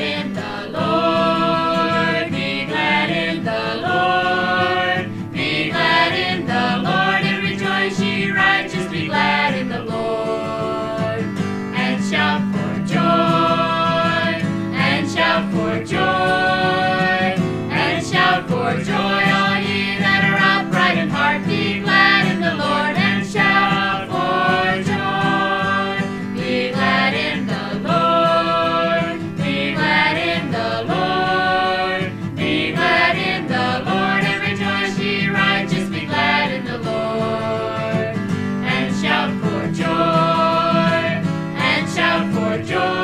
in rejoice.